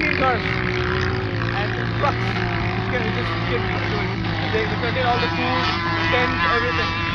14 cars and trucks which can just get into it. They, they contain all the food, tent, everything.